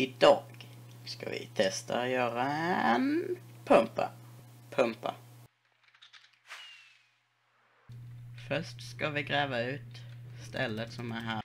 Idag ska vi testa att göra en pumpa. Pumpa. Först ska vi gräva ut stället som är här